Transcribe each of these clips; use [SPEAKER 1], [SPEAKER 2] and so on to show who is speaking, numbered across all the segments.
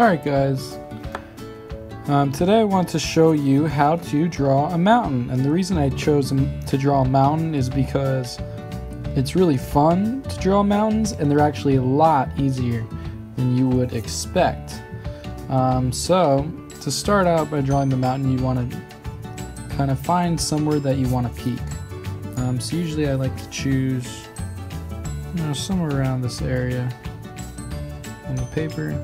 [SPEAKER 1] Alright guys, um, today I want to show you how to draw a mountain and the reason I chose to draw a mountain is because it's really fun to draw mountains and they're actually a lot easier than you would expect. Um, so to start out by drawing the mountain you want to kind of find somewhere that you want to peak. Um, so usually I like to choose you know, somewhere around this area on the paper.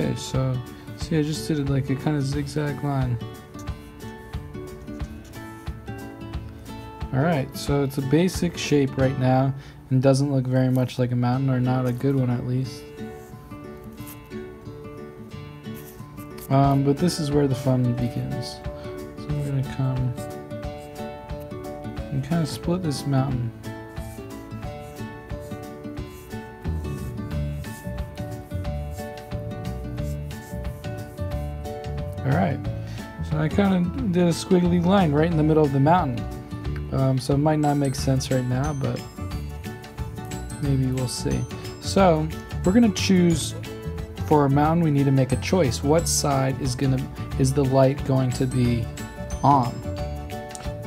[SPEAKER 1] Okay, so see I just did like a kind of zigzag line. Alright, so it's a basic shape right now and doesn't look very much like a mountain or not a good one at least. Um, but this is where the fun begins. So I'm gonna come and kind of split this mountain. Alright, so I kind of did a squiggly line right in the middle of the mountain. Um, so it might not make sense right now, but maybe we'll see. So we're going to choose for a mountain, we need to make a choice. What side is gonna is the light going to be on?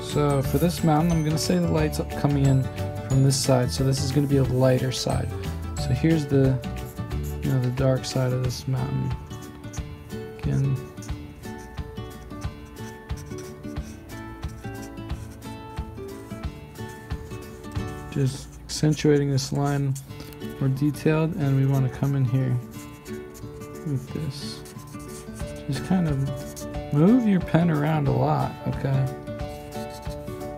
[SPEAKER 1] So for this mountain, I'm gonna say the light's coming in from this side. So this is gonna be a lighter side. So here's the you know the dark side of this mountain. Again, just accentuating this line more detailed and we want to come in here with this. Just kind of move your pen around a lot okay?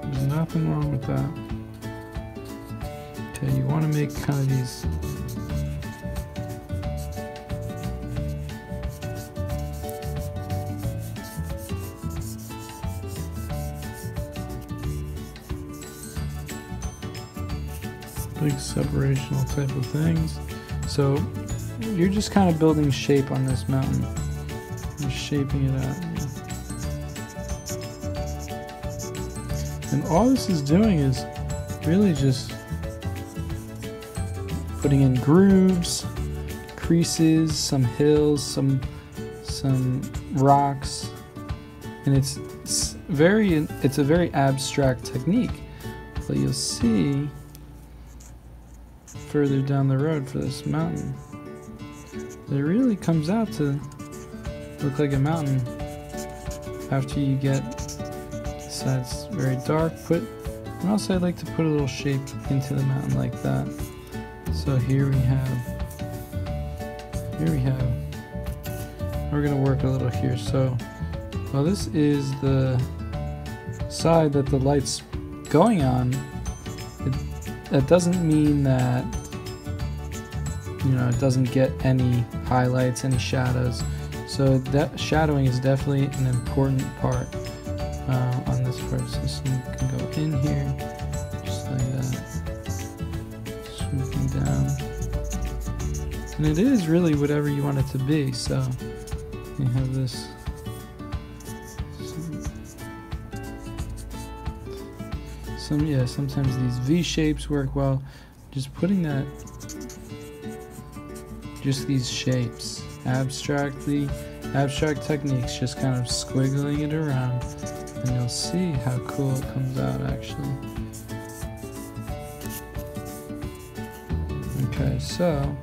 [SPEAKER 1] There's nothing wrong with that. Okay you want to make kind of these big separational type of things. So you're just kind of building shape on this mountain. Just shaping it out. And all this is doing is really just putting in grooves, creases, some hills, some some rocks, and it's, it's very it's a very abstract technique. But you'll see further down the road for this mountain. It really comes out to look like a mountain after you get sides very dark. Put and also I'd like to put a little shape into the mountain like that. So here we have here we have we're gonna work a little here. So well this is the side that the light's going on. It, that doesn't mean that you know it doesn't get any highlights any shadows. So that shadowing is definitely an important part uh, on this process. You can go in here just like that. Swooping down. And it is really whatever you want it to be so you have this. Some yeah sometimes these V shapes work well. Just putting that just these shapes. Abstractly abstract techniques just kind of squiggling it around and you'll see how cool it comes out actually. Okay so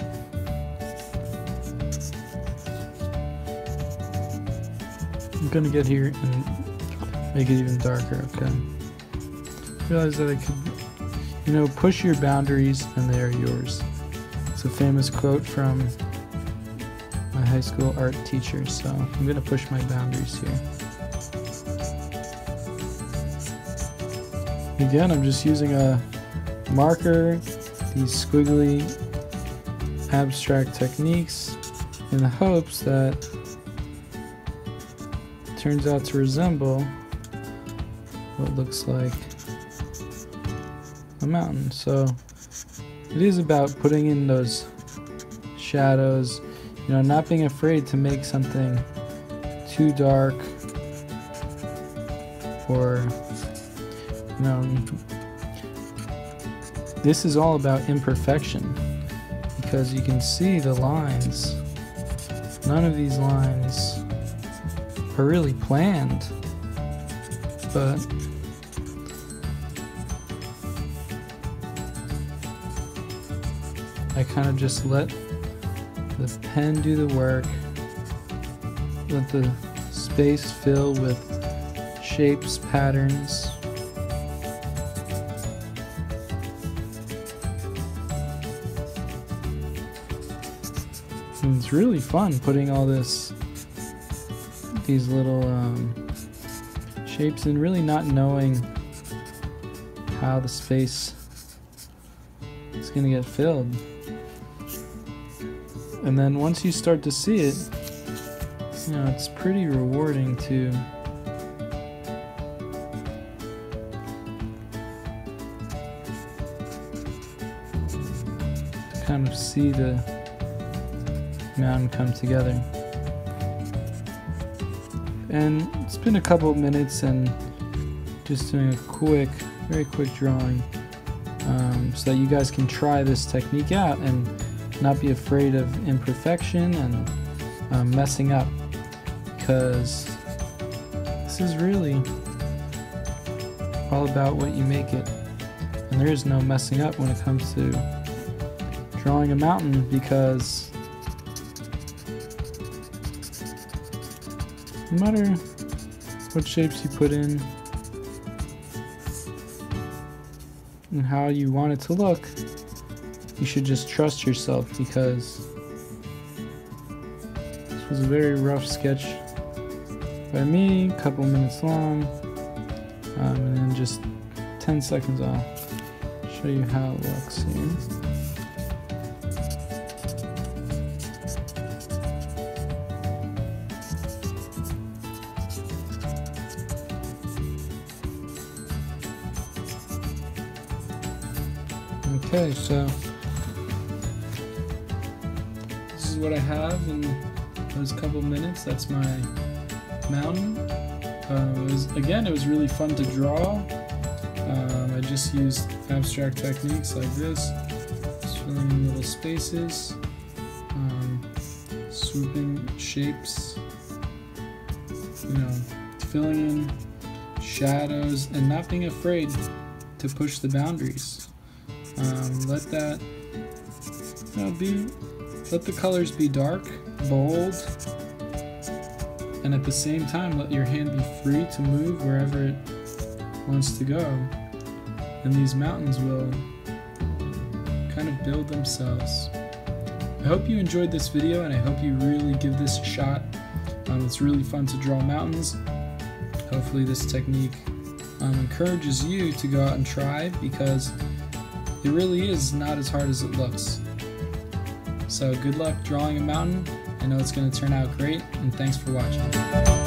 [SPEAKER 1] I'm gonna get here and make it even darker okay? Realize that I could you know push your boundaries and they are yours it's a famous quote from my high school art teacher, so I'm going to push my boundaries here. Again, I'm just using a marker, these squiggly abstract techniques in the hopes that it turns out to resemble what looks like a mountain. So it is about putting in those shadows, you know, not being afraid to make something too dark or You know, this is all about imperfection because you can see the lines. None of these lines are really planned, but I kind of just let the pen do the work, let the space fill with shapes, patterns. And it's really fun putting all this, these little um, shapes and really not knowing how the space is going to get filled. And then once you start to see it, you know, it's pretty rewarding to kind of see the mountain come together. And it's been a couple of minutes and just doing a quick, very quick drawing um, so that you guys can try this technique out and not be afraid of imperfection and um, messing up because this is really all about what you make it. And there is no messing up when it comes to drawing a mountain because no matter what shapes you put in and how you want it to look, you should just trust yourself because this was a very rough sketch by me, a couple minutes long, um, and then just 10 seconds I'll show you how it looks here. Okay, so is what I have in those couple minutes. That's my mountain. Uh, it was, again, it was really fun to draw. Um, I just used abstract techniques like this, just filling in little spaces, um, swooping shapes, you know, filling in shadows, and not being afraid to push the boundaries. Um, let that you know, be, let the colors be dark, bold, and at the same time let your hand be free to move wherever it wants to go. And these mountains will kind of build themselves. I hope you enjoyed this video and I hope you really give this a shot. Um, it's really fun to draw mountains. Hopefully this technique um, encourages you to go out and try because it really is not as hard as it looks. So good luck drawing a mountain. I know it's going to turn out great, and thanks for watching.